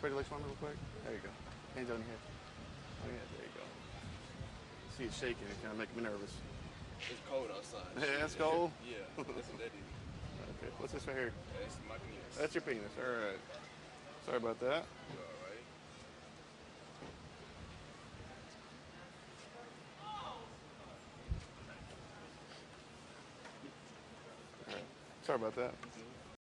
spread your legs for me real quick. There you go. Hands on your head. Oh yeah, there you go. See it shaking. It kind of making me nervous. It's cold outside. Yeah, it's cold? yeah, that's what that is. Okay, what's this right here? That's my penis. That's your penis. All right. Sorry about that. All right? Sorry about that. Mm-hmm.